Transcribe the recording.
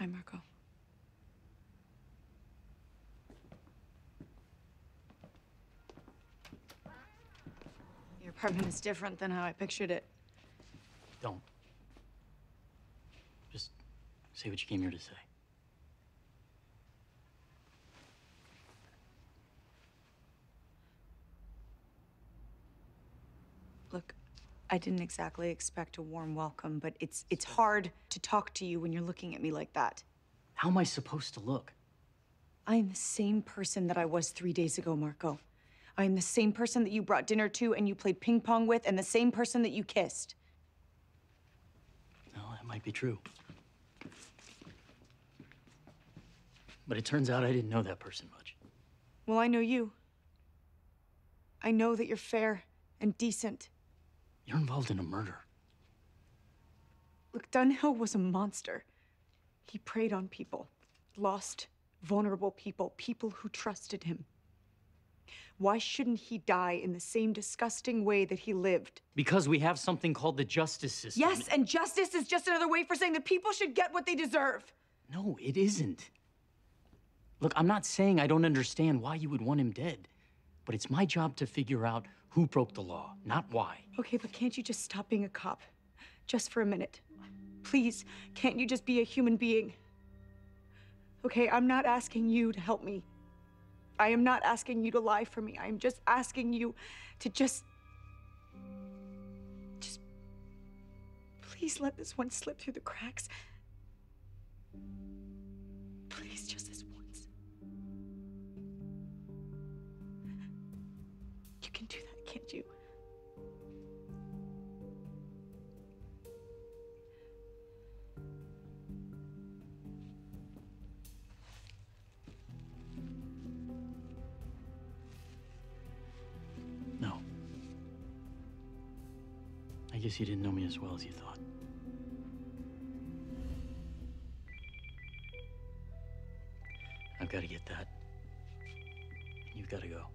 Hi, Marco. Your apartment is different than how I pictured it. Don't. Just say what you came here to say. Look, I didn't exactly expect a warm welcome, but it's it's hard to talk to you when you're looking at me like that. How am I supposed to look? I am the same person that I was three days ago, Marco. I am the same person that you brought dinner to and you played ping pong with, and the same person that you kissed. No, that might be true. But it turns out I didn't know that person much. Well, I know you. I know that you're fair and decent. You're involved in a murder. Look, Dunhill was a monster. He preyed on people, lost, vulnerable people, people who trusted him. Why shouldn't he die in the same disgusting way that he lived? Because we have something called the justice system. Yes, and justice is just another way for saying that people should get what they deserve. No, it isn't. Look, I'm not saying I don't understand why you would want him dead, but it's my job to figure out who broke the law, not why. Okay, but can't you just stop being a cop? Just for a minute. Please, can't you just be a human being? Okay, I'm not asking you to help me. I am not asking you to lie for me. I am just asking you to just. Just. Please let this one slip through the cracks. Please, just this once. You can do that, can't you? No. I guess you didn't know me as well as you thought. I've got to get that. You've got to go.